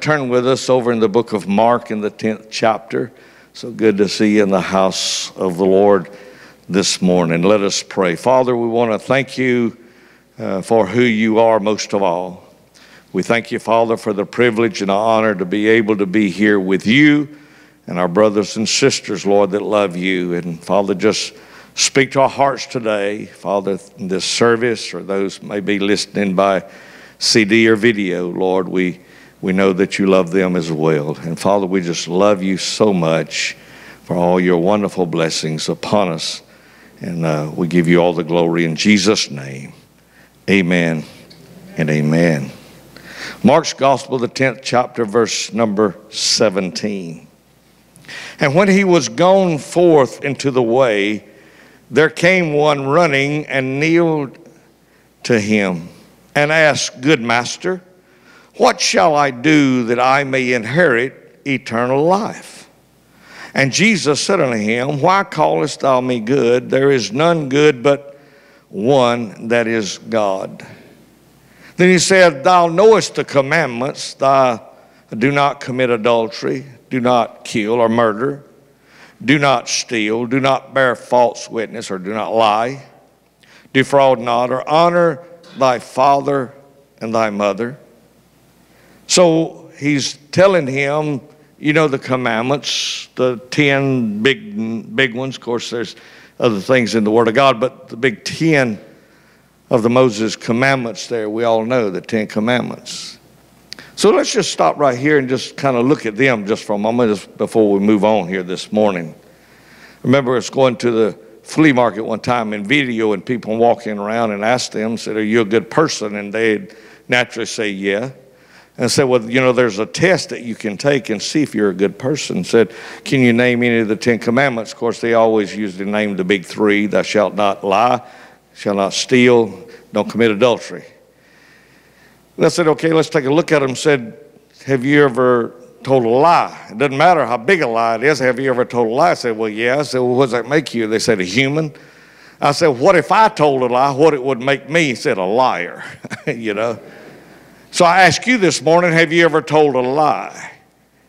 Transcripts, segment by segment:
Turn with us over in the book of Mark in the 10th chapter. So good to see you in the house of the Lord this morning. Let us pray. Father, we want to thank you uh, for who you are most of all. We thank you, Father, for the privilege and honor to be able to be here with you and our brothers and sisters, Lord, that love you. And Father, just speak to our hearts today, Father, in this service, or those may be listening by CD or video, Lord. We we know that you love them as well. And Father, we just love you so much for all your wonderful blessings upon us. And uh, we give you all the glory in Jesus' name. Amen and amen. Mark's Gospel, the 10th chapter, verse number 17. And when he was gone forth into the way, there came one running and kneeled to him and asked, Good master, what shall I do that I may inherit eternal life? And Jesus said unto him, Why callest thou me good? There is none good but one that is God. Then he said, Thou knowest the commandments, thou do not commit adultery, do not kill or murder, do not steal, do not bear false witness, or do not lie, defraud not, or honor thy father and thy mother. So he's telling him, you know, the commandments, the 10 big, big ones. Of course, there's other things in the Word of God, but the big 10 of the Moses commandments there, we all know the 10 commandments. So let's just stop right here and just kind of look at them just for a moment before we move on here this morning. remember us going to the flea market one time in video and people walking around and asked them, said, Are you a good person? And they'd naturally say, Yeah and said, Well, you know, there's a test that you can take and see if you're a good person. Said, Can you name any of the Ten Commandments? Of course, they always usually name the big three Thou shalt not lie, shalt not steal, don't commit adultery. And I said, Okay, let's take a look at them. Said, Have you ever told a lie? It doesn't matter how big a lie it is. Have you ever told a lie? I said, Well, yeah. I said, Well, what does that make you? They said, A human. I said, What if I told a lie? What it would make me? He said, A liar, you know. So I ask you this morning have you ever told a lie?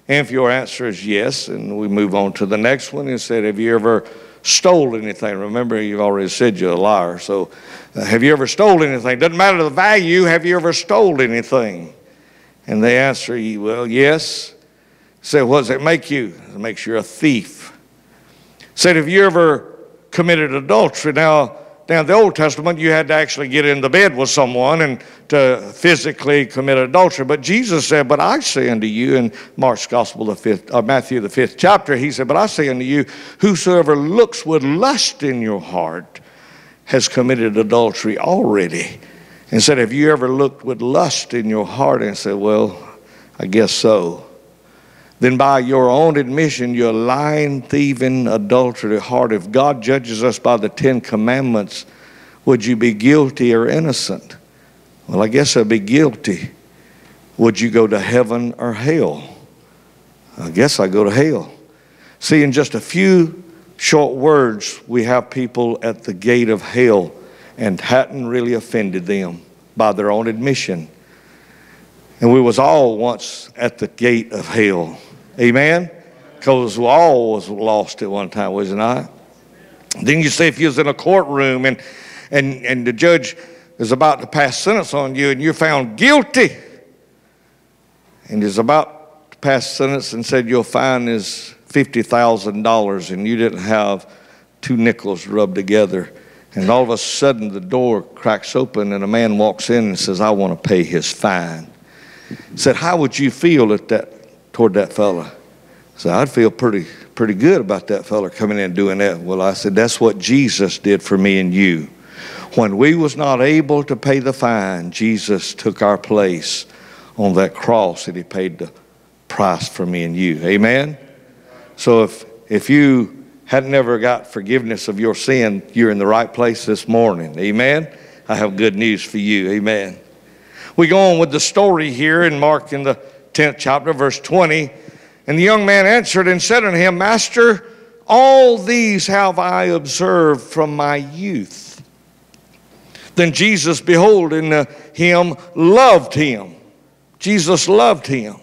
And if your answer is yes, and we move on to the next one and said, Have you ever stole anything? Remember, you've already said you're a liar. So, uh, have you ever stole anything? Doesn't matter the value, have you ever stole anything? And they answer you, Well, yes. Say, what does it make you? It makes you a thief. Said, Have you ever committed adultery? Now, now, in the Old Testament, you had to actually get in the bed with someone and to physically commit adultery. But Jesus said, But I say unto you, in Mark's Gospel, the fifth, or Matthew, the fifth chapter, he said, But I say unto you, whosoever looks with lust in your heart has committed adultery already. And said, Have you ever looked with lust in your heart? And said, Well, I guess so then by your own admission, you're lying, thieving, adultery heart. If God judges us by the Ten Commandments, would you be guilty or innocent? Well, I guess I'd be guilty. Would you go to heaven or hell? I guess I go to hell. See, in just a few short words, we have people at the gate of hell and hadn't really offended them by their own admission. And we was all once at the gate of hell. Amen? Because we all was lost at one time, was it not? Then you say if you was in a courtroom and, and, and the judge is about to pass sentence on you and you're found guilty and is about to pass sentence and said your fine is $50,000 and you didn't have two nickels rubbed together. And all of a sudden the door cracks open and a man walks in and says, I want to pay his fine. Said, How would you feel at that toward that fella. So I'd feel pretty, pretty good about that fella coming in and doing that. Well, I said, that's what Jesus did for me and you. When we was not able to pay the fine, Jesus took our place on that cross and he paid the price for me and you. Amen? So if, if you hadn't ever got forgiveness of your sin, you're in the right place this morning. Amen? I have good news for you. Amen. We go on with the story here in Mark in the 10th chapter, verse 20. And the young man answered and said unto him, Master, all these have I observed from my youth. Then Jesus, beholding uh, him, loved him. Jesus loved him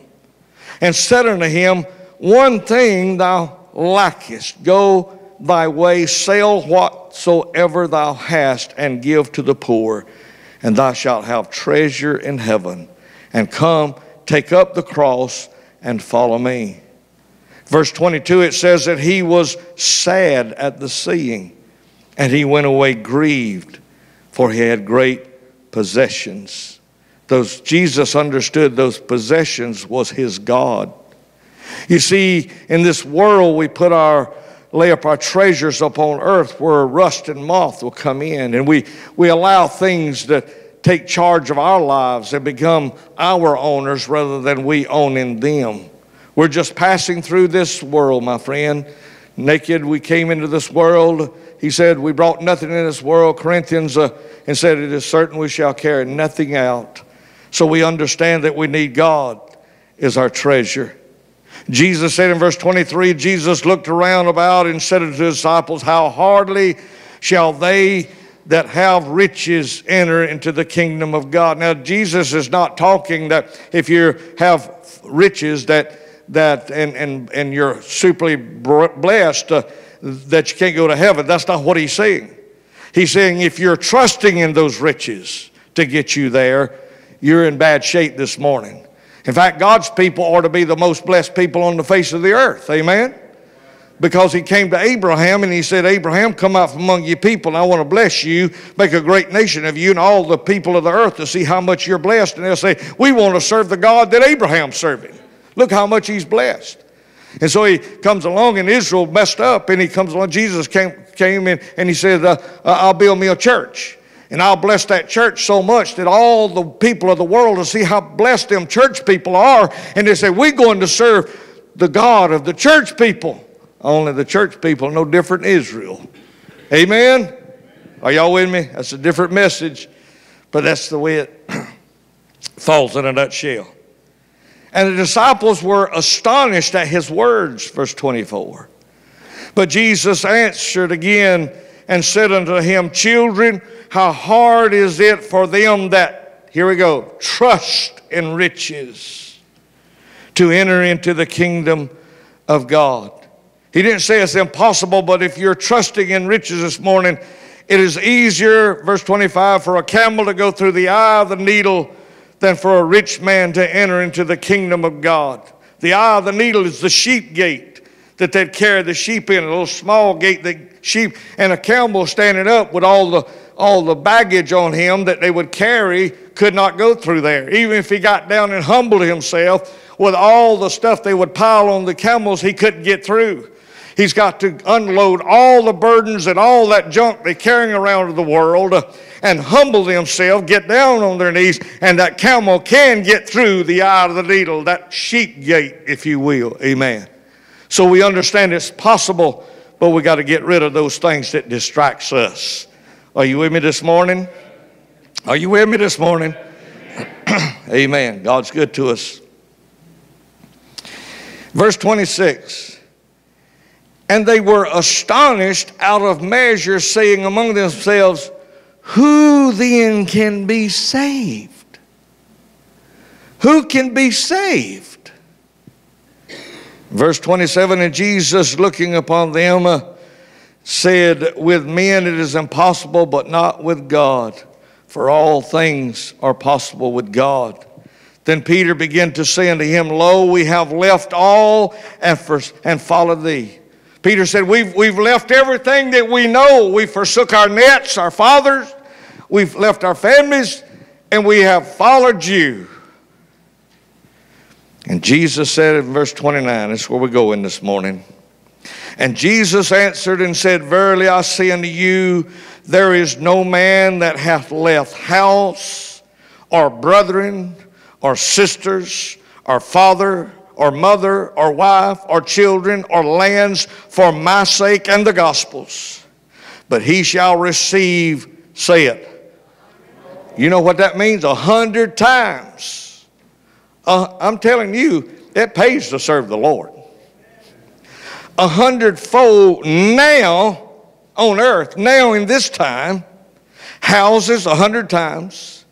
and said unto him, One thing thou lackest. Go thy way, sell whatsoever thou hast, and give to the poor, and thou shalt have treasure in heaven. And come, take up the cross, and follow me. Verse 22, it says that he was sad at the seeing, and he went away grieved, for he had great possessions. Those Jesus understood those possessions was his God. You see, in this world we put our lay up our treasures upon earth where rust and moth will come in, and we, we allow things to take charge of our lives and become our owners rather than we owning them. We're just passing through this world, my friend. Naked, we came into this world. He said, We brought nothing in this world. Corinthians uh, and said, It is certain we shall carry nothing out. So we understand that we need God is our treasure. Jesus said in verse 23 Jesus looked around about and said to his disciples, How hardly shall they that have riches enter into the kingdom of God. Now, Jesus is not talking that if you have riches that that and and and you're superly blessed uh, that you can't go to heaven. That's not what he's saying. He's saying if you're trusting in those riches to get you there, you're in bad shape this morning. In fact, God's people are to be the most blessed people on the face of the earth. Amen? Because he came to Abraham and he said, Abraham, come out from among your people and I want to bless you, make a great nation of you and all the people of the earth to see how much you're blessed. And they'll say, We want to serve the God that Abraham's serving. Look how much he's blessed. And so he comes along and Israel messed up and he comes along. Jesus came, came in and he said, uh, I'll build me a church. And I'll bless that church so much that all the people of the world will see how blessed them church people are. And they say, We're going to serve the God of the church people. Only the church people no different Israel. Amen? Are y'all with me? That's a different message, but that's the way it falls in a nutshell. And the disciples were astonished at his words, verse 24. But Jesus answered again and said unto him, Children, how hard is it for them that, here we go, trust in riches to enter into the kingdom of God. He didn't say it's impossible, but if you're trusting in riches this morning, it is easier, verse 25, for a camel to go through the eye of the needle than for a rich man to enter into the kingdom of God. The eye of the needle is the sheep gate that they'd carry the sheep in, a little small gate that sheep and a camel standing up with all the all the baggage on him that they would carry could not go through there. Even if he got down and humbled himself with all the stuff they would pile on the camels, he couldn't get through. He's got to unload all the burdens and all that junk they're carrying around the world and humble themselves, get down on their knees, and that camel can get through the eye of the needle, that sheep gate, if you will. Amen. So we understand it's possible, but we got to get rid of those things that distracts us. Are you with me this morning? Are you with me this morning? Amen. God's good to us. Verse 26 And they were astonished out of measure, saying among themselves, Who then can be saved? Who can be saved? Verse 27 And Jesus looking upon them, uh, said, With men it is impossible, but not with God, for all things are possible with God. Then Peter began to say unto him, Lo, we have left all and, for, and followed thee. Peter said, we've, we've left everything that we know. We forsook our nets, our fathers, we've left our families, and we have followed you. And Jesus said in verse 29, that's where we're going this morning. And Jesus answered and said, Verily I say unto you, there is no man that hath left house, or brethren, or sisters, or father, or mother, or wife, or children, or lands for my sake and the gospel's, but he shall receive, say it. You know what that means? A hundred times. Uh, I'm telling you, it pays to serve the Lord a hundredfold now on earth, now in this time, houses a hundred times,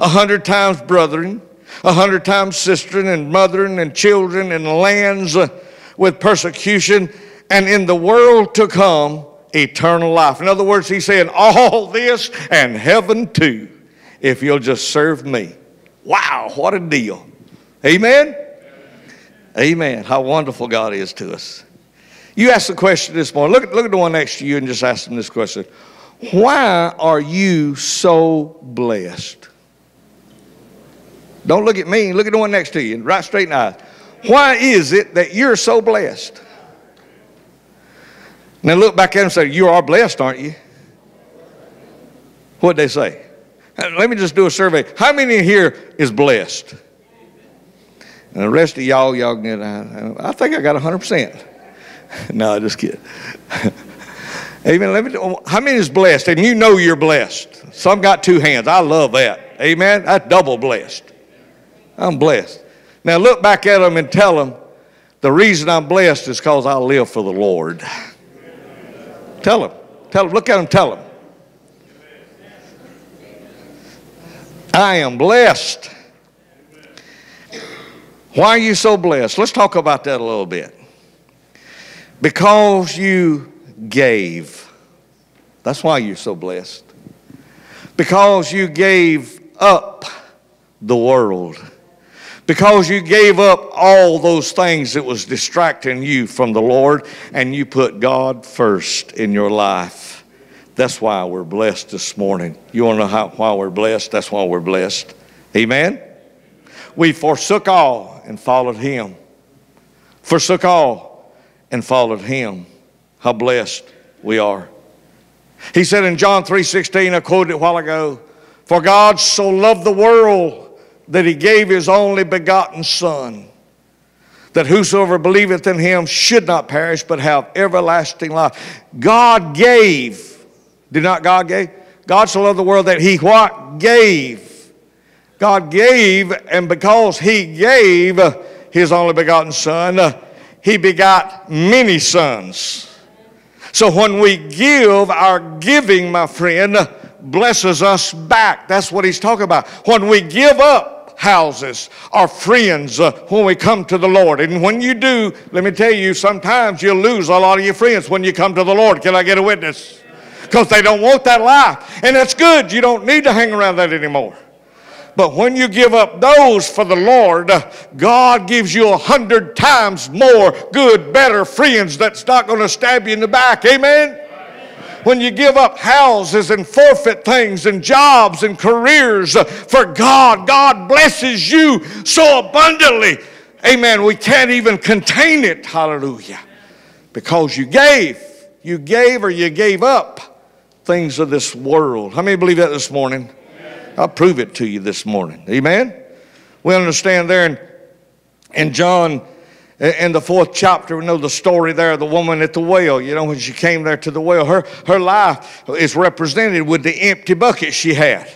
a hundred times brethren, a hundred times sistering and mothering and children and lands uh, with persecution, and in the world to come, eternal life. In other words, he's saying, all this and heaven too, if you'll just serve me. Wow, what a deal. Amen? Amen. How wonderful God is to us. You ask the question this morning. Look, look at the one next to you and just ask them this question Why are you so blessed? Don't look at me, look at the one next to you, right straight in the eyes. Why is it that you're so blessed? Now look back at him and say, You are blessed, aren't you? What'd they say? Let me just do a survey. How many here is blessed? And the rest of y'all, y'all get, I think I got 100%. no, I just kidding. Amen. Let me, how many is blessed? And you know you're blessed. Some got two hands. I love that. Amen. That's double blessed. I'm blessed. Now look back at them and tell them the reason I'm blessed is because I live for the Lord. Tell them. Tell them. Look at them. Tell them. I am blessed. Why are you so blessed? Let's talk about that a little bit. Because you gave. That's why you're so blessed. Because you gave up the world. Because you gave up all those things that was distracting you from the Lord and you put God first in your life. That's why we're blessed this morning. You want to know how, why we're blessed? That's why we're blessed. Amen? We forsook all and followed Him. Forsook all and followed Him. How blessed we are. He said in John 3:16, I quoted it a while ago, For God so loved the world that he gave his only begotten Son, that whosoever believeth in him should not perish but have everlasting life. God gave. Did not God give? God so loved the world that he what? Gave. God gave, and because he gave his only begotten Son, he begot many sons. So when we give, our giving, my friend, blesses us back. That's what he's talking about. When we give up, houses, our friends uh, when we come to the Lord. And when you do, let me tell you, sometimes you'll lose a lot of your friends when you come to the Lord. Can I get a witness? Because they don't want that life. And that's good. You don't need to hang around that anymore. But when you give up those for the Lord, God gives you a hundred times more good, better friends that's not going to stab you in the back. Amen? When you give up houses and forfeit things and jobs and careers for God, God blesses you so abundantly. Amen. We can't even contain it. Hallelujah. Because you gave. You gave or you gave up things of this world. How many believe that this morning? I'll prove it to you this morning. Amen. We understand there in, in John in the fourth chapter, we know the story there, the woman at the well. You know, when she came there to the well, her, her life is represented with the empty bucket she had.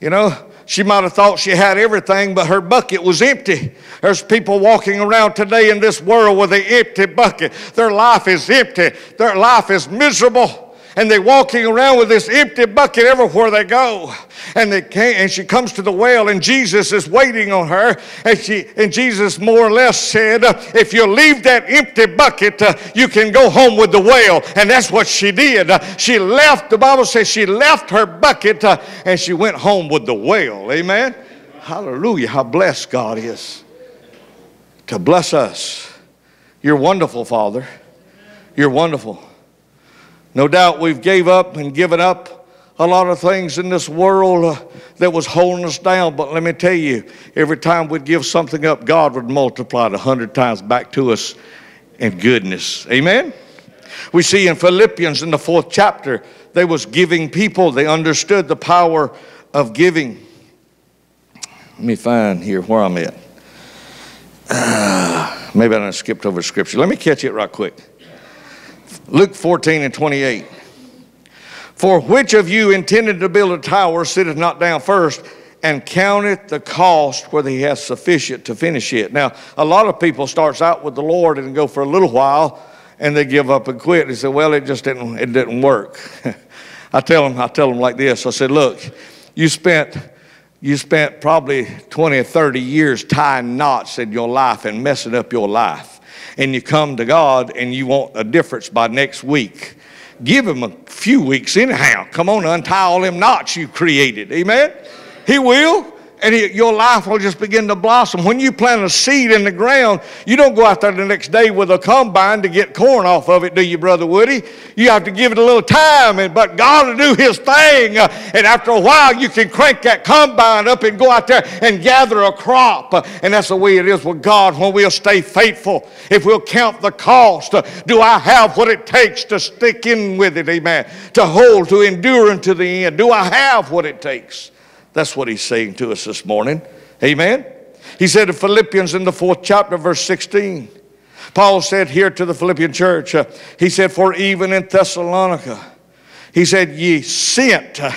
You know, she might have thought she had everything, but her bucket was empty. There's people walking around today in this world with an empty bucket. Their life is empty, their life is miserable and they're walking around with this empty bucket everywhere they go. And they came, and she comes to the well, and Jesus is waiting on her. And she and Jesus more or less said, "If you leave that empty bucket, uh, you can go home with the well." And that's what she did. She left. The Bible says she left her bucket uh, and she went home with the well. Amen. Hallelujah! How blessed God is to bless us. You're wonderful, Father. You're wonderful. No doubt we've gave up and given up a lot of things in this world uh, that was holding us down. But let me tell you, every time we'd give something up, God would multiply it a hundred times back to us in goodness. Amen? We see in Philippians in the fourth chapter, they was giving people. They understood the power of giving. Let me find here where I'm at. Uh, maybe I skipped over scripture. Let me catch it right quick. Luke 14 and 28. For which of you intended to build a tower sitteth not down first and counteth the cost whether he has sufficient to finish it? Now, a lot of people starts out with the Lord and go for a little while and they give up and quit. They say, well, it just didn't, it didn't work. I tell them, I tell them like this. I said, look, you spent you spent probably 20 or 30 years tying knots in your life and messing up your life. And you come to God and you want a difference by next week. Give him a few weeks anyhow. Come on, untie all them knots you created. Amen? He will and your life will just begin to blossom. When you plant a seed in the ground, you don't go out there the next day with a combine to get corn off of it, do you, Brother Woody? You have to give it a little time, and, but God will do His thing. Uh, and after a while, you can crank that combine up and go out there and gather a crop. Uh, and that's the way it is with God when we'll stay faithful. If we'll count the cost, uh, do I have what it takes to stick in with it, amen? To hold, to endure unto the end. Do I have what it takes? That's what he's saying to us this morning. Amen. He said in Philippians in the fourth chapter, verse 16, Paul said here to the Philippian church, uh, he said, For even in Thessalonica, he said, Ye sent, uh,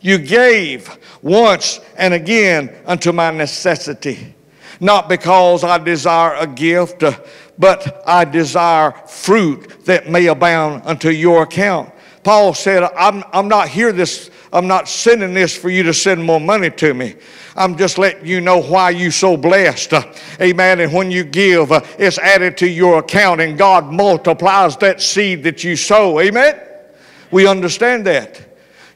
you gave once and again unto my necessity, not because I desire a gift, uh, but I desire fruit that may abound unto your account. Paul said, I'm, I'm not here this I'm not sending this for you to send more money to me. I'm just letting you know why you so blessed. Amen. And when you give, it's added to your account and God multiplies that seed that you sow. Amen. We understand that.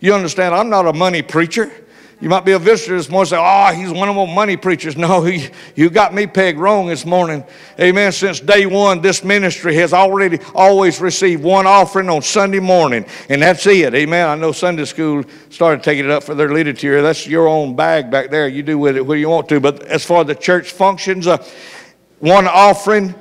You understand, I'm not a money preacher. You might be a visitor this morning say, oh, he's one of them money preachers. No, he, you got me pegged wrong this morning. Amen. Since day one, this ministry has already always received one offering on Sunday morning, and that's it. Amen. I know Sunday school started taking it up for their leader tier. That's your own bag back there. You do with it what you want to. But as far as the church functions, uh, one offering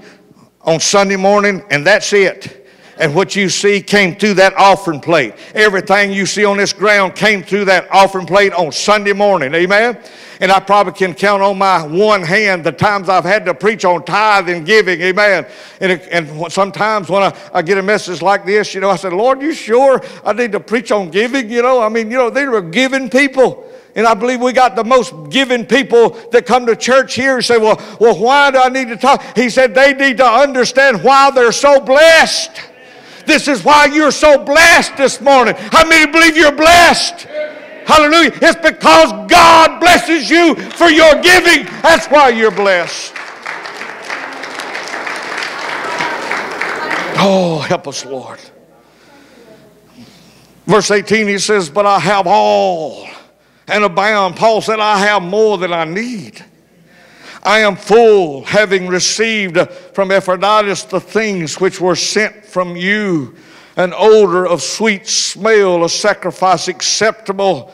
on Sunday morning, and that's it and what you see came through that offering plate. Everything you see on this ground came through that offering plate on Sunday morning. Amen. And I probably can count on my one hand the times I've had to preach on tithe and giving. Amen. And, it, and sometimes when I, I get a message like this, you know, I said, Lord, you sure I need to preach on giving? You know, I mean, you know, they were giving people. And I believe we got the most giving people that come to church here and say, well, well, why do I need to talk? He said they need to understand why they're so blessed. This is why you're so blessed this morning. How many believe you're blessed? Hallelujah. It's because God blesses you for your giving. That's why you're blessed. Oh, help us, Lord. Verse 18, he says, But I have all and abound. Paul said, I have more than I need. I am full, having received from Epaphroditus the things which were sent from you an odor of sweet smell, a sacrifice acceptable,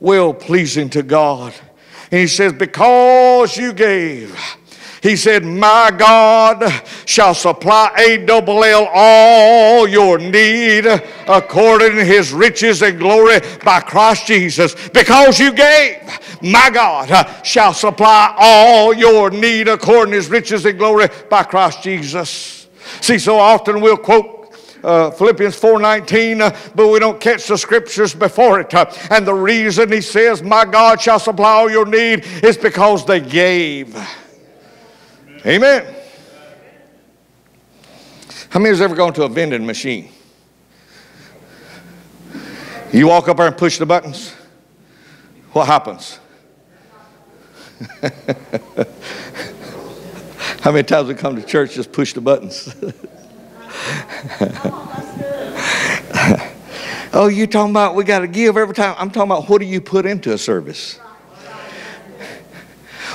well pleasing to God. And he says, Because you gave he said, My God shall supply A double L all your need according to his riches and glory by Christ Jesus. Because you gave, my God shall supply all your need according to his riches and glory by Christ Jesus. See, so often we'll quote uh, Philippians 4.19, uh, but we don't catch the scriptures before it. Uh, and the reason he says, my God shall supply all your need is because they gave. Amen. How many has ever gone to a vending machine? You walk up there and push the buttons. What happens? How many times we come to church just push the buttons? oh, you talking about we got to give every time? I'm talking about what do you put into a service?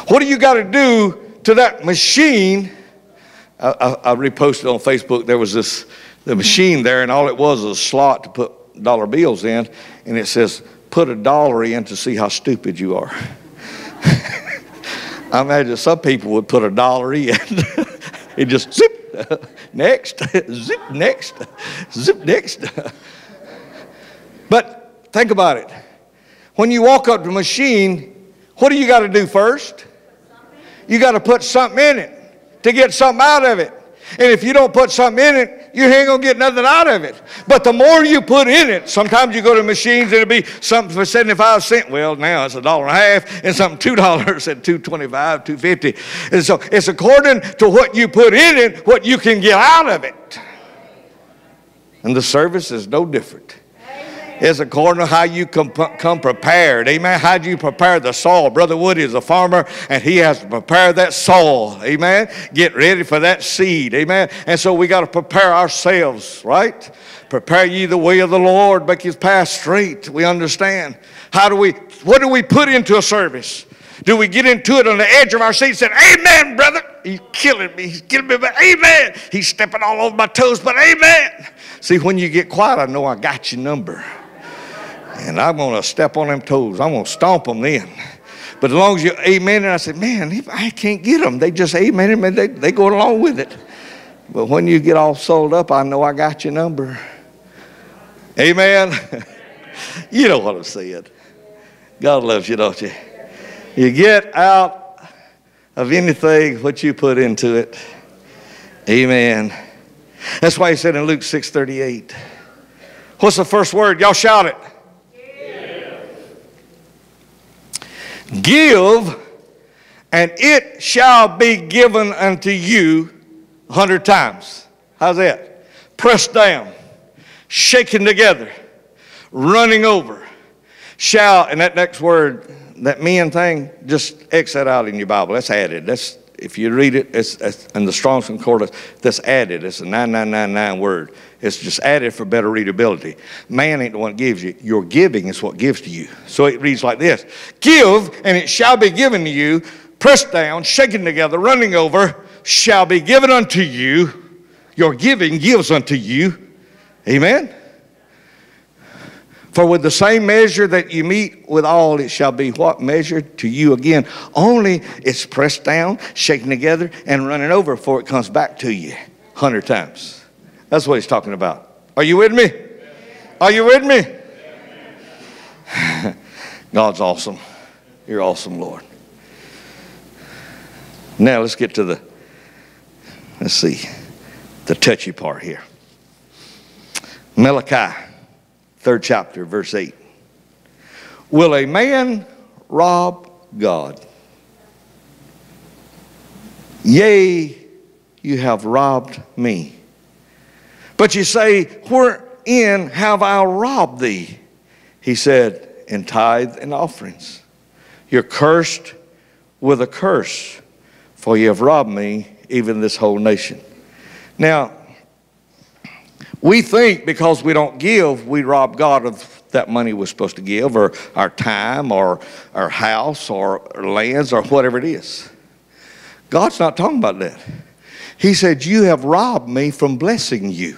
What do you got to do to that machine. I, I, I, reposted on Facebook. There was this the hmm. machine there, and all it was was a slot to put dollar bills in, and it says, "Put a dollar in to see how stupid you are." I imagine some people would put a dollar in. it just zip next, zip next, zip next. but think about it. When you walk up to a machine, what do you got to do first? You got to put something in it to get something out of it. And if you don't put something in it, you ain't gonna get nothing out of it. But the more you put in it, sometimes you go to machines, it'll be something for 75 cents. Well, now it's a dollar and a half, and something two dollars at 225, 250. And so it's according to what you put in it, what you can get out of it. And the service is no different. It's according to how you come, come prepared. Amen. How do you prepare the soil? Brother Woody is a farmer and he has to prepare that soil. Amen. Get ready for that seed. Amen. And so we got to prepare ourselves, right? Prepare ye the way of the Lord, make his path straight. We understand. How do we, what do we put into a service? Do we get into it on the edge of our seat and say, Amen, brother? He's killing me. He's killing me, but amen. He's stepping all over my toes, but amen. See, when you get quiet, I know I got your number. And I'm going to step on them toes. I'm going to stomp them then. But as long as you amen, and I said, man, if I can't get them. They just amen and they, they go along with it. But when you get all sold up, I know I got your number. Amen. you know what I'm saying. God loves you, don't you? You get out of anything what you put into it. Amen. That's why he said in Luke 6:38. What's the first word? Y'all shout it. Give, and it shall be given unto you a hundred times. How's that? Pressed down, shaken together, running over. Shall, and that next word, that men thing, just X that out in your Bible. That's added. That's if you read it, it's, it's in the Strong's Concordance, that's added. It's a 9999 word. It's just added for better readability. Man ain't the one that gives you. Your giving is what gives to you. So it reads like this Give, and it shall be given to you, pressed down, shaken together, running over, shall be given unto you. Your giving gives unto you. Amen. For with the same measure that you mete with all, it shall be what measured to you again. Only it's pressed down, shaken together, and running over before it comes back to you hundred times. That's what he's talking about. Are you with me? Are you with me? God's awesome. You're awesome, Lord. Now let's get to the, let's see, the touchy part here. Malachi, third chapter, verse 8. Will a man rob God? Yea, you have robbed me. But you say, Wherein have I robbed thee? He said, In tithe and offerings. You're cursed with a curse, for you have robbed me, even this whole nation. Now, we think because we don't give, we rob God of that money we're supposed to give, or our time, or our house, or lands, or whatever it is. God's not talking about that. He said, You have robbed me from blessing you.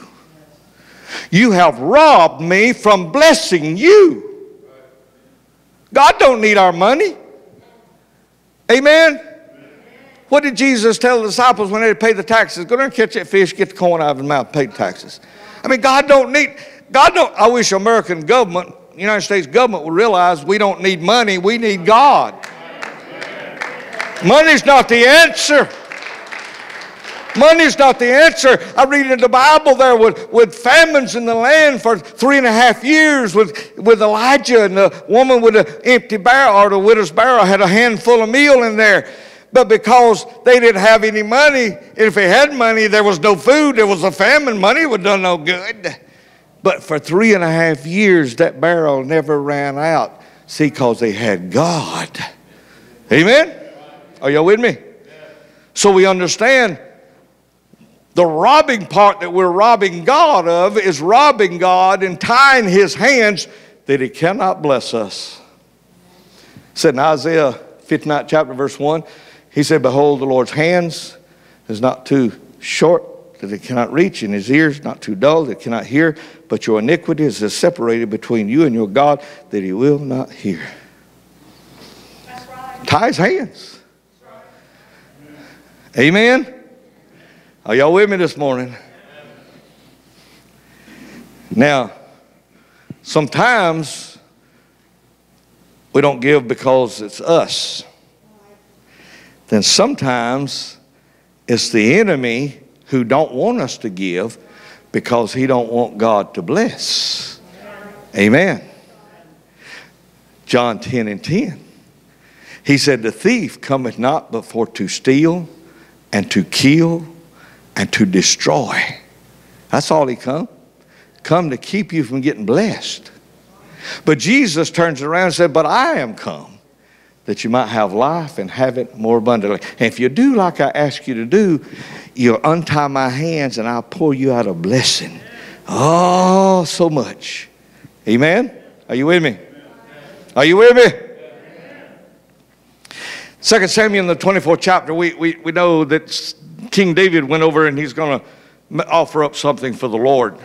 You have robbed me from blessing you. God don't need our money. Amen. What did Jesus tell the disciples when they paid the taxes? Go down and catch that fish, get the coin out of his mouth, pay the taxes. I mean, God don't need, God don't, I wish American government, United States government would realize we don't need money, we need God. Money's not the answer. Money's not the answer. I read in the Bible there with, with famines in the land for three and a half years with, with Elijah and the woman with an empty barrel or the widow's barrel had a handful of meal in there. But because they didn't have any money, if they had money, there was no food, there was a famine, money would done no good. But for three and a half years, that barrel never ran out. See, because they had God. Amen? Are y'all with me? So we understand the robbing part that we're robbing God of is robbing God and tying his hands that he cannot bless us. It said in Isaiah 59 chapter verse 1, he said, Behold, the Lord's hands is not too short that it cannot reach, and his ears not too dull that it cannot hear, but your iniquity is separated between you and your God that he will not hear. Right. Tie his hands. Right. Amen. Are y'all with me this morning? Now, sometimes we don't give because it's us. Then sometimes it's the enemy who don't want us to give because he don't want God to bless. Amen. John 10 and 10. He said, The thief cometh not but for to steal and to kill and to destroy. That's all he come. Come to keep you from getting blessed. But Jesus turns around and said, But I am come that you might have life and have it more abundantly. And if you do like I ask you to do, you'll untie my hands and I'll pour you out a blessing. Oh, so much. Amen? Are you with me? Are you with me? Second Samuel in the 24th chapter, we, we, we know that King David went over and he's going to offer up something for the Lord.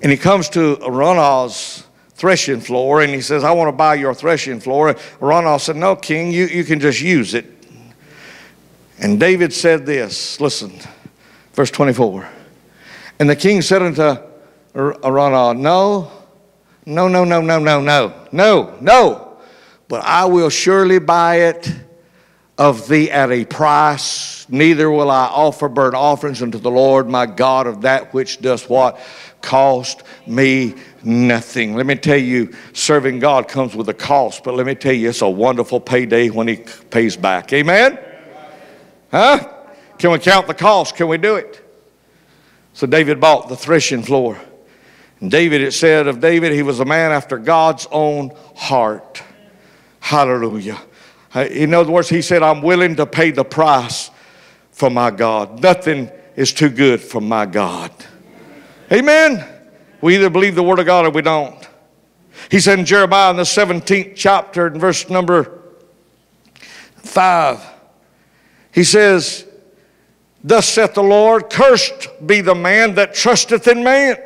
And he comes to Araunah's threshing floor and he says, I want to buy your threshing floor. Ronald said, No, king, you, you can just use it. And David said this listen, verse 24. And the king said unto Araunah, No, no, no, no, no, no, no, no, no, but I will surely buy it of thee at a price. Neither will I offer burnt offerings unto the Lord my God of that which does what? Cost me nothing. Let me tell you, serving God comes with a cost, but let me tell you, it's a wonderful payday when He pays back. Amen? Huh? Can we count the cost? Can we do it? So David bought the threshing floor. And David, it said of David, he was a man after God's own heart. Hallelujah. In other words, he said, I'm willing to pay the price for my God. Nothing is too good for my God. Amen. We either believe the Word of God or we don't. He said in Jeremiah in the 17th chapter, in verse number 5, he says, Thus saith the Lord, Cursed be the man that trusteth in man,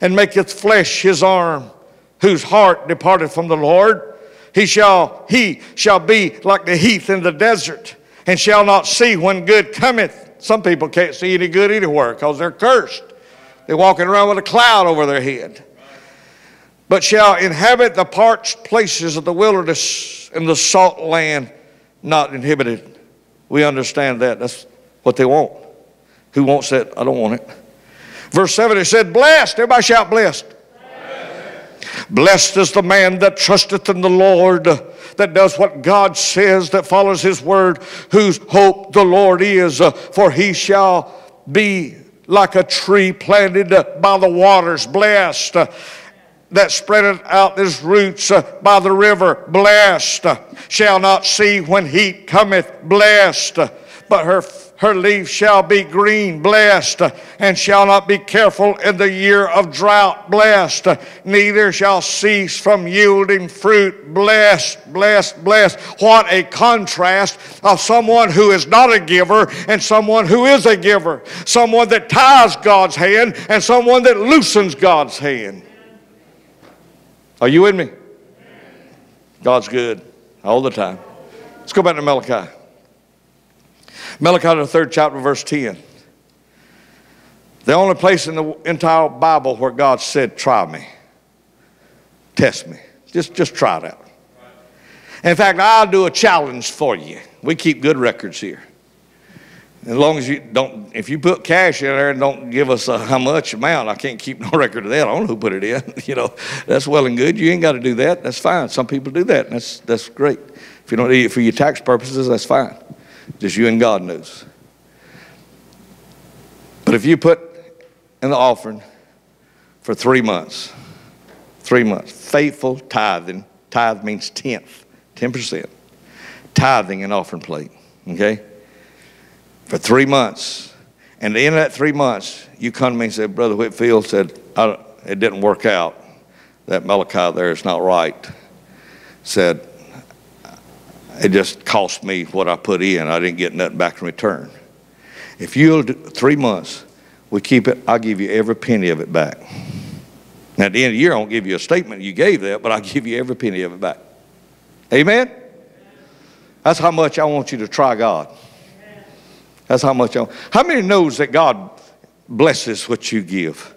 and maketh flesh his arm, whose heart departed from the Lord. He shall, he shall be like the heath in the desert, and shall not see when good cometh. Some people can't see any good anywhere because they're cursed. They're walking around with a cloud over their head. But shall inhabit the parched places of the wilderness and the salt land not inhibited. We understand that. That's what they want. Who wants that? I don't want it. Verse 7 it said, Blessed. Everybody shout, Blessed. Blessed is the man that trusteth in the Lord, that does what God says, that follows his word, whose hope the Lord is, uh, for he shall be like a tree planted by the waters, blessed. Uh, that spreadeth out his roots uh, by the river, blessed. Shall not see when heat cometh, blessed. But her her leaves shall be green, blessed, and shall not be careful in the year of drought, blessed, neither shall cease from yielding fruit, blessed, blessed, blessed. What a contrast of someone who is not a giver and someone who is a giver, someone that ties God's hand and someone that loosens God's hand. Are you with me? God's good all the time. Let's go back to Malachi. Malachi, the third chapter, verse 10. The only place in the entire Bible where God said, Try me, test me. Just, just try it out. In fact, I'll do a challenge for you. We keep good records here. As long as you don't, if you put cash in there and don't give us a how much amount, I can't keep no record of that. I don't know who put it in. you know, that's well and good. You ain't got to do that. That's fine. Some people do that, that's that's great. If you don't need it for your tax purposes, that's fine. Just you and God knows. But if you put in the offering for three months, three months, faithful tithing, tithe means tenth, 10%, tithing and offering plate, okay? For three months. And at the end of that three months, you come to me and said, Brother Whitfield said, it didn't work out. That Malachi there is not right. Said, it just cost me what I put in. I didn't get nothing back in return. If you'll do three months, we keep it, I'll give you every penny of it back. Now, at the end of the year, I won't give you a statement you gave that, but I'll give you every penny of it back. Amen? That's how much I want you to try God. That's how much I want. How many knows that God blesses what you give?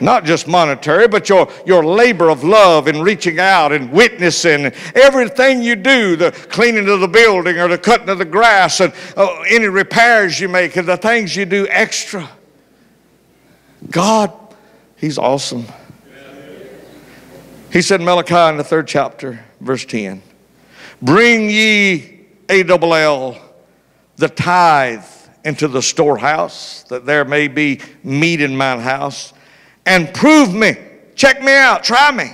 Not just monetary, but your, your labor of love and reaching out and witnessing. Everything you do, the cleaning of the building or the cutting of the grass and uh, any repairs you make and the things you do extra. God, He's awesome. He said, Malachi in the third chapter, verse 10 Bring ye A double L, the tithe into the storehouse, that there may be meat in mine house and prove me. Check me out. Try me.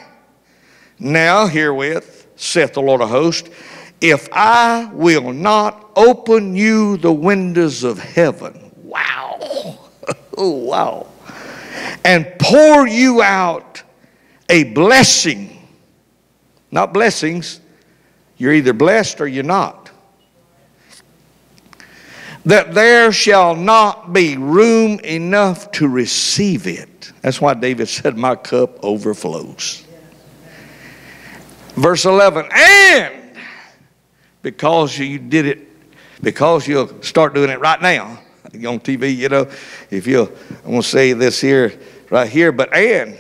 Now, herewith, saith the Lord of hosts, if I will not open you the windows of heaven, wow, oh, wow, and pour you out a blessing, not blessings, you're either blessed or you're not. That there shall not be room enough to receive it. That's why David said, My cup overflows. Verse 11, and because you did it, because you'll start doing it right now on TV, you know, if you'll, I'm going to say this here, right here, but and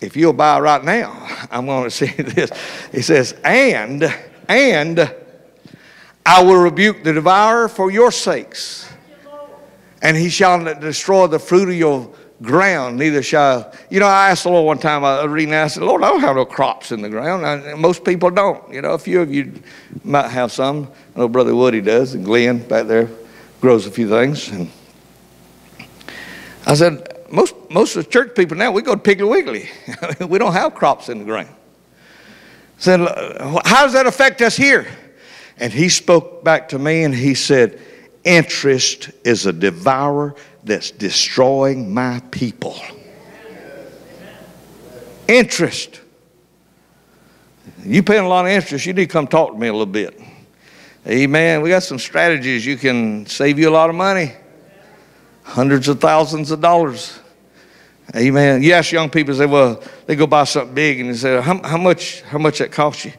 if you'll buy right now, I'm going to say this. He says, and, and I will rebuke the devourer for your sakes, and he shall destroy the fruit of your ground, neither shall. You know, I asked the Lord one time, I was reading, I said, Lord, I don't have no crops in the ground. I, most people don't. You know, a few of you might have some. I know Brother Woody does, and Glenn back there grows a few things. And I said, most, most of the church people now, we go to Piggly Wiggly. we don't have crops in the ground. I said, how does that affect us here? And he spoke back to me and he said, interest is a devourer that's destroying my people. Interest. You paying a lot of interest, you need to come talk to me a little bit. Amen. We got some strategies you can save you a lot of money. Hundreds of thousands of dollars. Amen. You ask young people, say, well, they go buy something big and they say, how, how much how much that cost you?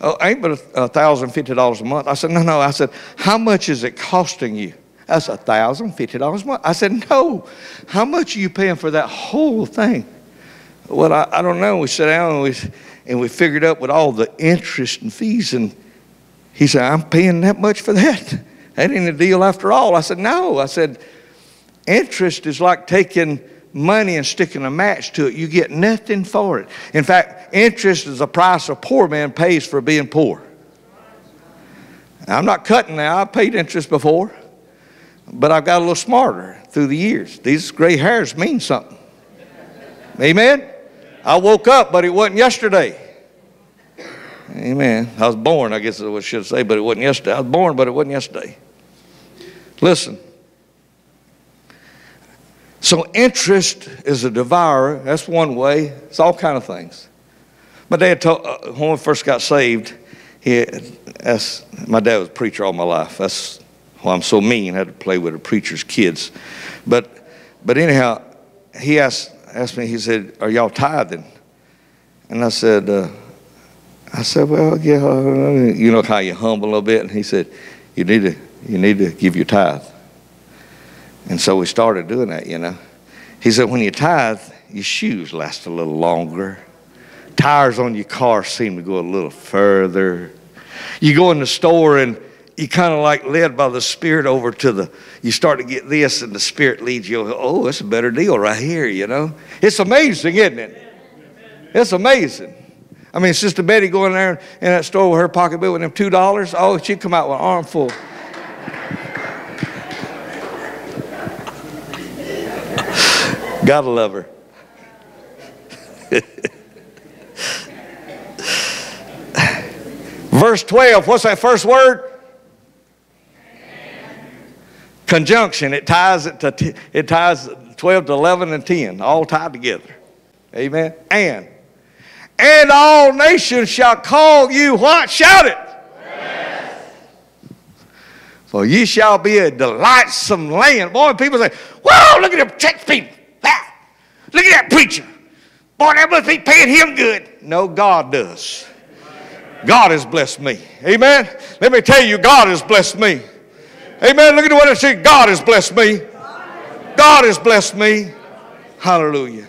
Oh, ain't but a thousand fifty dollars a month. I said, no, no. I said, how much is it costing you? That's a thousand fifty dollars a month. I said, no. How much are you paying for that whole thing? Well, I, I don't know. We sat down and we and we figured up with all the interest and fees, and he said, I'm paying that much for that. That ain't a deal after all. I said, no. I said, interest is like taking money and sticking a match to it. You get nothing for it. In fact, interest is the price a poor man pays for being poor. I'm not cutting now. I've paid interest before. But I've got a little smarter through the years. These gray hairs mean something. Amen? I woke up, but it wasn't yesterday. Amen. I was born, I guess is what I should say, but it wasn't yesterday. I was born, but it wasn't yesterday. Listen. So interest is a devourer. That's one way. It's all kind of things. My dad told, uh, when we first got saved, he, that's, my dad was a preacher all my life. That's well, I'm so mean, I had to play with a preacher's kids. But, but anyhow, he asked, asked me, he said, Are y'all tithing? And I said, uh, I said, Well, yeah, you know how you humble a little bit. And he said, You need to, you need to give your tithe. And so we started doing that, you know. He said, When you tithe, your shoes last a little longer. Tires on your car seem to go a little further. You go in the store and you kind of like led by the Spirit over to the, you start to get this, and the Spirit leads you, oh, it's a better deal right here, you know? It's amazing, isn't it? It's amazing. I mean, Sister Betty going there in that store with her pocketbook with them $2, oh, she'd come out with an armful. Gotta love her. Verse 12, what's that first word? Conjunction. It ties it to it ties 12 to 11 and 10, all tied together. Amen. And and all nations shall call you what? Shout it. For ye shall be a delightsome land. Boy, people say, Whoa, look at them church people. Look at that preacher. Boy, that must be paying him good. No, God does. God has blessed me. Amen. Let me tell you, God has blessed me. Amen. Look at what it says. God has blessed me. God has blessed me. Hallelujah.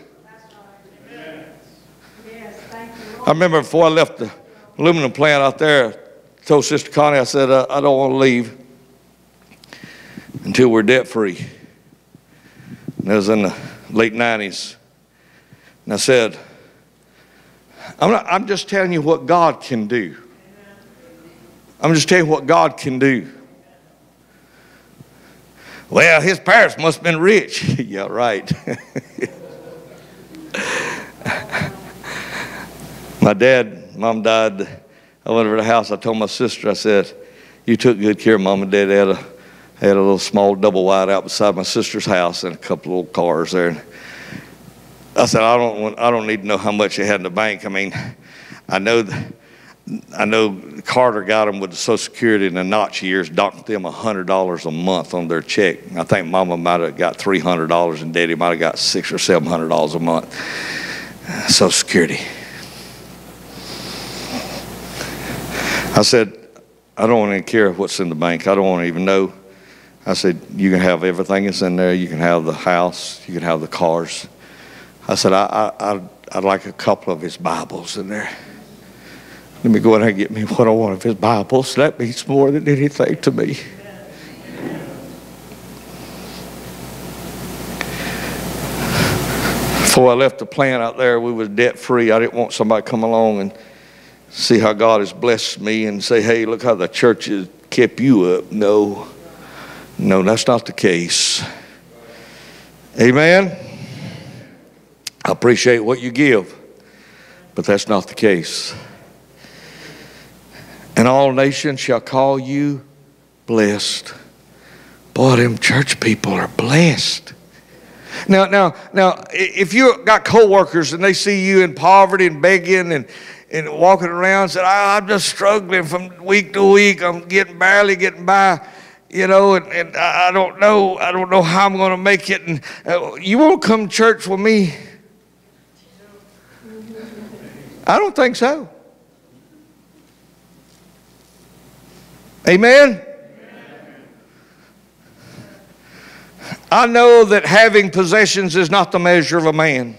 I remember before I left the aluminum plant out there, I told Sister Connie, I said, uh, I don't want to leave until we're debt free. And that was in the late 90s. And I said, I'm, not, I'm just telling you what God can do. I'm just telling you what God can do. Well, his parents must have been rich. yeah, right. My dad mom died, I went over to the house. I told my sister, I said, You took good care of mom and dad. They had a, had a little small double wide out beside my sister's house and a couple little cars there. I said, I don't, want, I don't need to know how much they had in the bank. I mean, I know. That, I know Carter got them with the Social Security in the notch years, docked them $100 a month on their check. I think Mama might have got $300 and Daddy might have got six or $700 a month. Social Security. I said, I don't want to care what's in the bank. I don't want to even know. I said, you can have everything that's in there. You can have the house. You can have the cars. I said, I, I, I'd, I'd like a couple of his Bibles in there. Let me go and get me what I want of his Bibles. That means more than anything to me. Before I left the plant out there, we was debt free. I didn't want somebody to come along and see how God has blessed me and say, hey, look how the church has kept you up. No, no, that's not the case. Amen. I appreciate what you give, but that's not the case and all nations shall call you blessed. Boy, them church people are blessed. Now, now, now, if you got coworkers and they see you in poverty and begging and, and walking around, and say, I'm just struggling from week to week. I'm getting barely getting by, you know, and, and I don't know, I don't know how I'm going to make it. And uh, you won't come to church with me. I don't think so. Amen? I know that having possessions is not the measure of a man.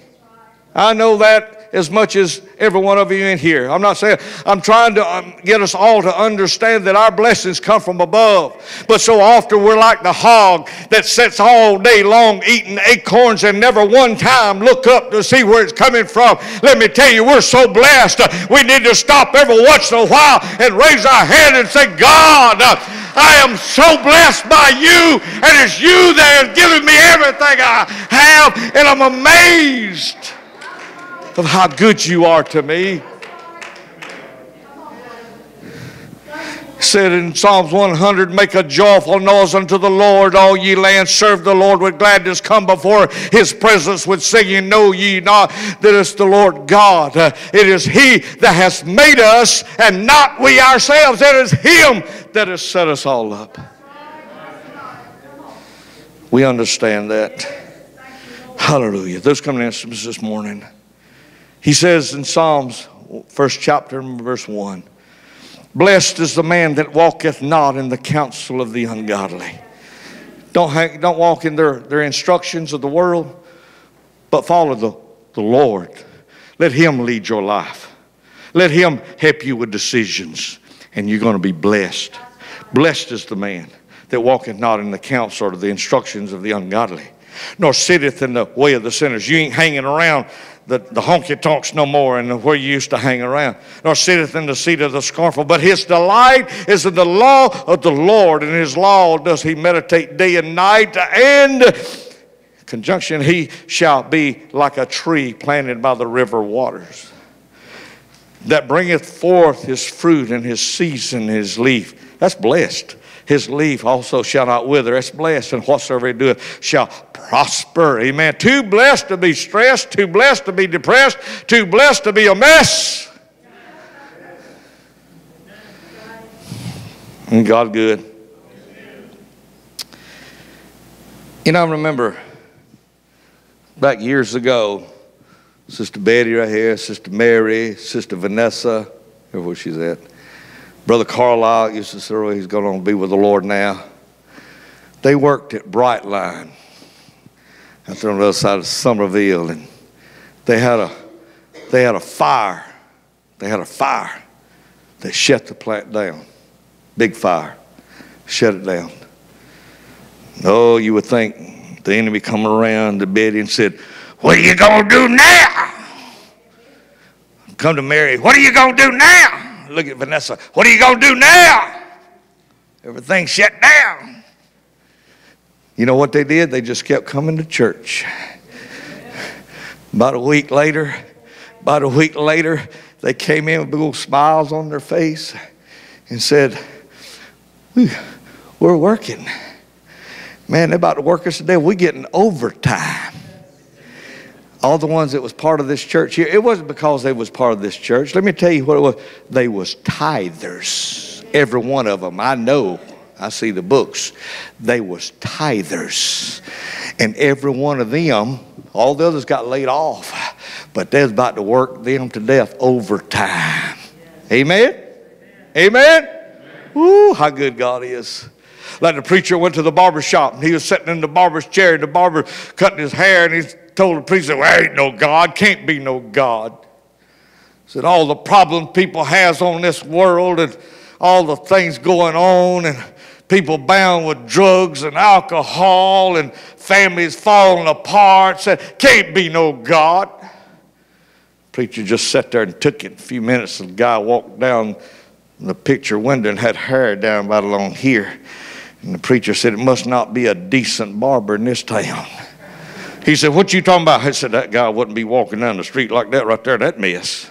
I know that as much as every one of you in here. I'm not saying, I'm trying to um, get us all to understand that our blessings come from above. But so often we're like the hog that sits all day long eating acorns and never one time look up to see where it's coming from. Let me tell you, we're so blessed. We need to stop every once in a while and raise our hand and say, God, I am so blessed by you, and it's you that has given me everything I have, and I'm amazed of how good you are to me. said in Psalms 100, Make a joyful noise unto the Lord, all ye lands. Serve the Lord with gladness. Come before his presence with singing. Know ye not that it's the Lord God. It is he that has made us and not we ourselves. It is him that has set us all up. We understand that. Hallelujah. Those coming instruments this morning. He says in Psalms, first chapter, verse 1 Blessed is the man that walketh not in the counsel of the ungodly. Don't, hang, don't walk in their, their instructions of the world, but follow the, the Lord. Let Him lead your life. Let Him help you with decisions, and you're going to be blessed. Blessed is the man that walketh not in the counsel or the instructions of the ungodly, nor sitteth in the way of the sinners. You ain't hanging around the, the honky tonks no more and where you used to hang around, nor sitteth in the seat of the scornful. But his delight is in the law of the Lord, and his law does he meditate day and night. And conjunction, he shall be like a tree planted by the river waters that bringeth forth his fruit and his season, his leaf. That's blessed. His leaf also shall not wither. It's blessed, and whatsoever he doeth shall prosper. Amen. Too blessed to be stressed, too blessed to be depressed, too blessed to be a mess. And God good. You know, I remember back years ago, Sister Betty right here, Sister Mary, Sister Vanessa, where she's at. Brother Carlisle used to say, oh, he's going to be with the Lord now. They worked at Brightline out there on the other side of Summerville, and they had a they had a fire. They had a fire that shut the plant down. Big fire. Shut it down. Oh, you would think the enemy coming around the Betty and said, What are you gonna do now? Come to Mary, what are you gonna do now? Look at Vanessa. What are you going to do now? Everything's shut down. You know what they did? They just kept coming to church. About a week later, about a week later, they came in with big old smiles on their face and said, we, We're working. Man, they're about to work us today. We're getting overtime. All the ones that was part of this church here, it wasn't because they was part of this church. Let me tell you what it was. They was tithers. Every one of them. I know. I see the books. They was tithers. And every one of them, all the others got laid off. But they're about to work them to death overtime. Amen? Amen? Ooh, how good God is. Like the preacher went to the barber shop and he was sitting in the barber's chair and the barber cutting his hair and he told the preacher, well, ain't no God, can't be no God. Said all the problems people has on this world and all the things going on and people bound with drugs and alcohol and families falling apart. Said, can't be no God. Preacher just sat there and took it. A few minutes, the guy walked down the picture window and had hair down about along here. And the preacher said, It must not be a decent barber in this town. He said, What you talking about? I said, That guy wouldn't be walking down the street like that right there, that mess.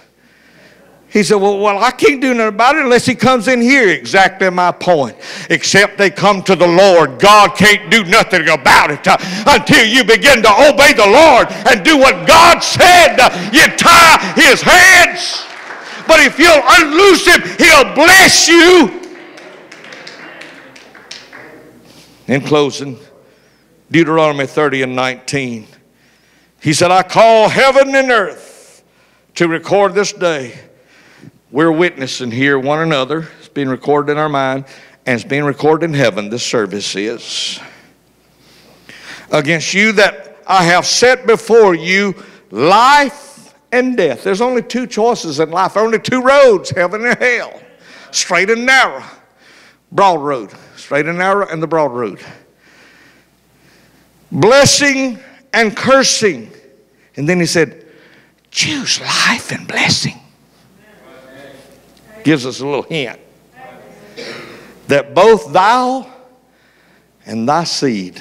He said, well, well, I can't do nothing about it unless he comes in here. Exactly my point. Except they come to the Lord. God can't do nothing about it uh, until you begin to obey the Lord and do what God said. You tie his hands. But if you'll unloose him, he'll bless you. In closing, Deuteronomy 30 and 19. He said, I call heaven and earth to record this day. We're witnessing here one another. It's being recorded in our mind, and it's being recorded in heaven. This service is. Against you that I have set before you life and death. There's only two choices in life, only two roads heaven and hell, straight and narrow, broad road straight and narrow, and the broad road. Blessing and cursing. And then he said, choose life and blessing. Gives us a little hint that both thou and thy seed.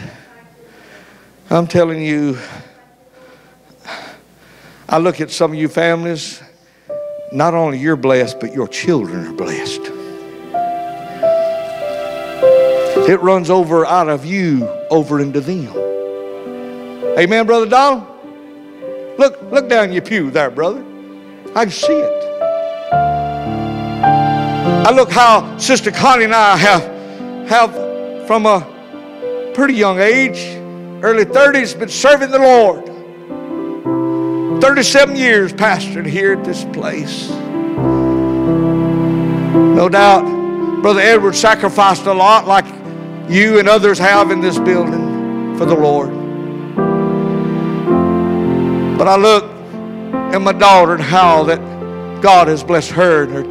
I'm telling you, I look at some of you families, not only you're blessed, but your children are blessed. It runs over out of you over into them. Amen, Brother Donald? Look, look down your pew there, brother. I can see it. I look how Sister Connie and I have, have from a pretty young age, early 30s, been serving the Lord. 37 years pastored here at this place. No doubt, Brother Edward sacrificed a lot like you and others have in this building for the Lord. But I look at my daughter and how that God has blessed her and her,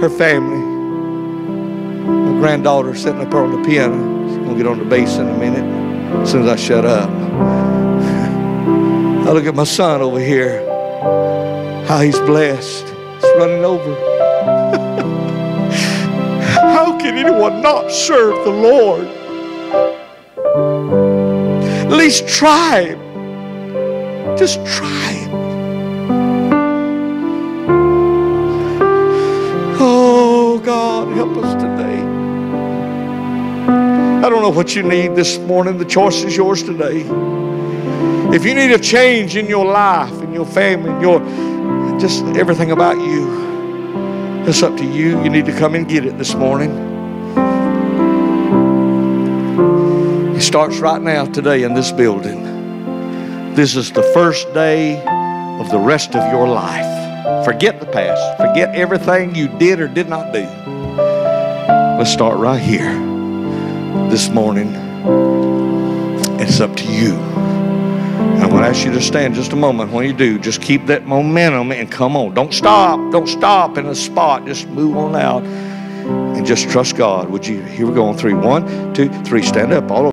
her family. My granddaughter sitting up on the piano. She's going to get on the bass in a minute as soon as I shut up. I look at my son over here, how he's blessed. He's running over. How can anyone not serve the Lord? At least try. Just try. Oh, God, help us today. I don't know what you need this morning. The choice is yours today. If you need a change in your life, in your family, in your just everything about you, it's up to you. You need to come and get it this morning. It starts right now, today, in this building. This is the first day of the rest of your life. Forget the past, forget everything you did or did not do. Let's start right here this morning. It's up to you. I'm going to ask you to stand just a moment. When you do, just keep that momentum and come on. Don't stop. Don't stop in a spot. Just move on out and just trust God. Would you? Here we go on three. One, two, three. Stand up. All